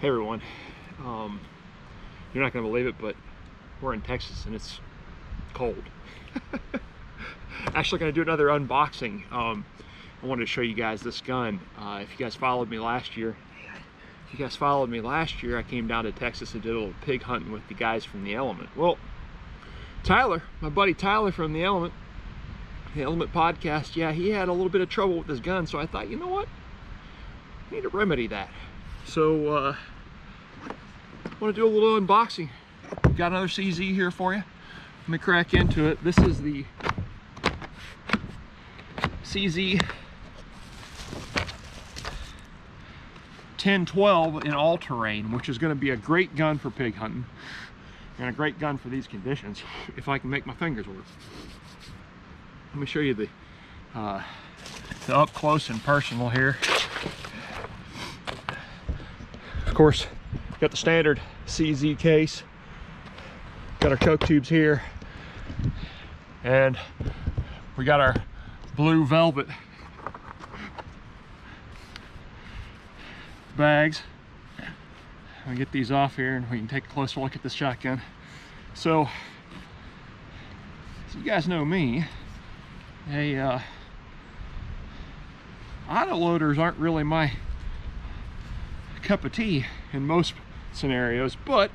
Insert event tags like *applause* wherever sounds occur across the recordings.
Hey everyone, um, you're not gonna believe it, but we're in Texas and it's cold. *laughs* Actually gonna do another unboxing. Um, I wanted to show you guys this gun. Uh, if you guys followed me last year, if you guys followed me last year, I came down to Texas and did a little pig hunting with the guys from The Element. Well, Tyler, my buddy Tyler from The Element, The Element Podcast, yeah, he had a little bit of trouble with his gun, so I thought, you know what? I need to remedy that. So, uh, want to do a little unboxing. Got another CZ here for you. Let me crack into it. This is the CZ 1012 in all-terrain, which is going to be a great gun for pig hunting and a great gun for these conditions if I can make my fingers work. Let me show you the, uh, the up close and personal here course, got the standard CZ case. Got our choke tubes here. And we got our blue velvet bags. I'll get these off here and we can take a closer look at this shotgun. So, so you guys know me. Hey, uh, auto loaders aren't really my cup of tea in most scenarios, but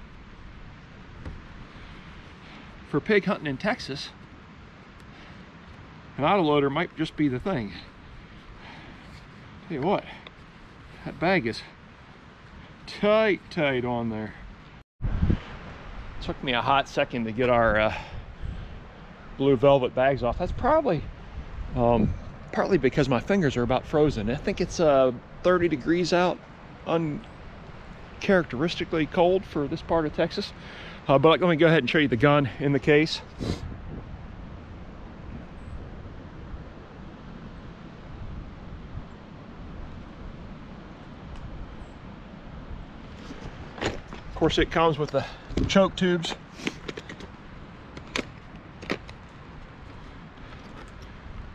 for pig hunting in Texas, an autoloader might just be the thing. Tell you what, that bag is tight, tight on there. Took me a hot second to get our uh, blue velvet bags off. That's probably um, partly because my fingers are about frozen. I think it's uh, 30 degrees out uncharacteristically cold for this part of Texas. Uh, but let me go ahead and show you the gun in the case. Of course, it comes with the choke tubes.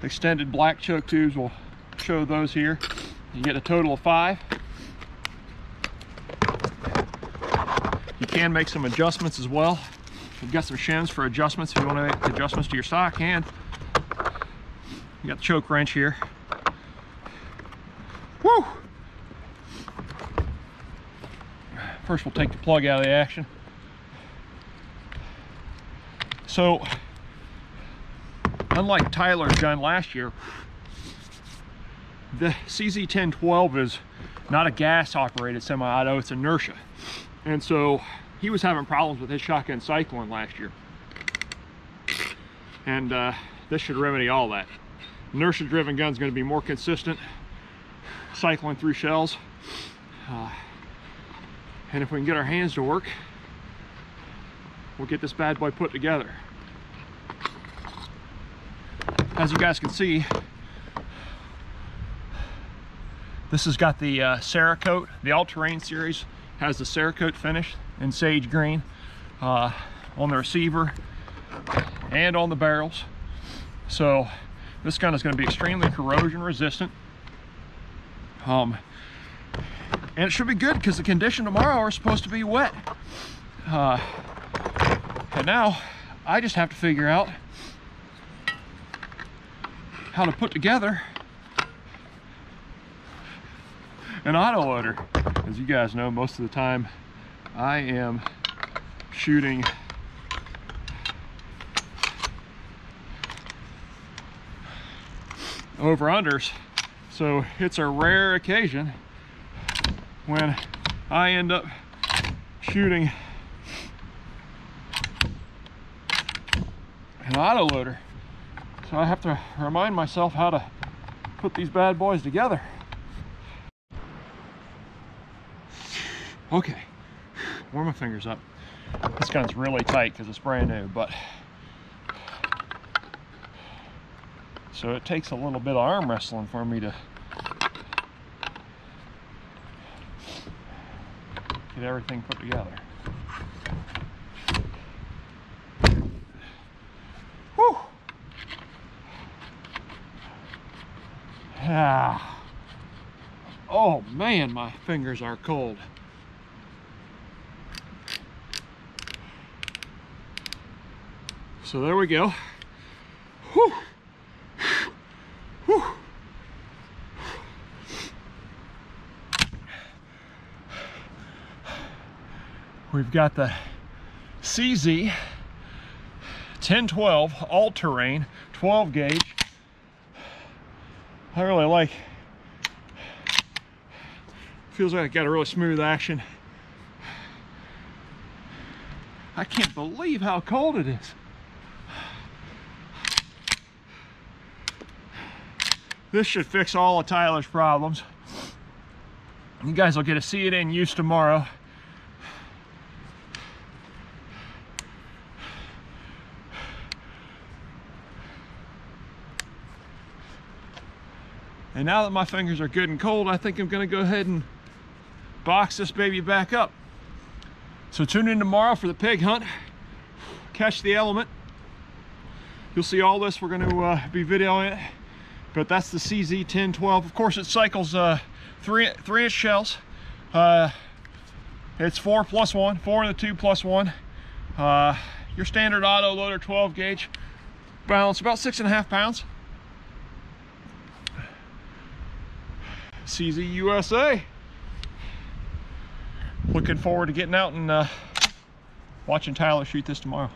Extended black choke tubes, we'll show those here. You get a total of five. Can make some adjustments as well. We've got some shims for adjustments if you want to make adjustments to your stock and you got the choke wrench here. Woo! First we'll take the plug out of the action. So, unlike Tyler's gun last year, the CZ1012 is not a gas operated semi-auto, it's inertia. And so he was having problems with his shotgun cycling last year. And uh, this should remedy all that. Inertia driven gun is going to be more consistent cycling through shells. Uh, and if we can get our hands to work, we'll get this bad boy put together. As you guys can see, this has got the uh, Cerakote, the all-terrain series has the Cerakote finish in sage green uh, on the receiver and on the barrels. So this gun is going to be extremely corrosion resistant. Um, and it should be good because the condition tomorrow are supposed to be wet. Uh, and now I just have to figure out how to put together an autoloader as you guys know, most of the time I am shooting over unders. So it's a rare occasion when I end up shooting an autoloader. So I have to remind myself how to put these bad boys together. Okay, warm my fingers up. This gun's really tight because it's brand new, but so it takes a little bit of arm wrestling for me to get everything put together. Whew. Ah. Oh man, my fingers are cold. So there we go. Whew. Whew. We've got the CZ 1012 all-terrain 12 gauge. I really like feels like I got a really smooth action. I can't believe how cold it is. This should fix all of Tyler's problems. You guys will get to see it in use tomorrow. And now that my fingers are good and cold, I think I'm gonna go ahead and box this baby back up. So tune in tomorrow for the pig hunt, catch the element. You'll see all this, we're gonna uh, be videoing it, but that's the CZ1012. Of course, it cycles uh, three, three inch shells. Uh, it's four plus one, four and the two plus one. Uh, your standard auto loader 12 gauge, balance about six and a half pounds. CZ USA. Looking forward to getting out and uh, watching Tyler shoot this tomorrow.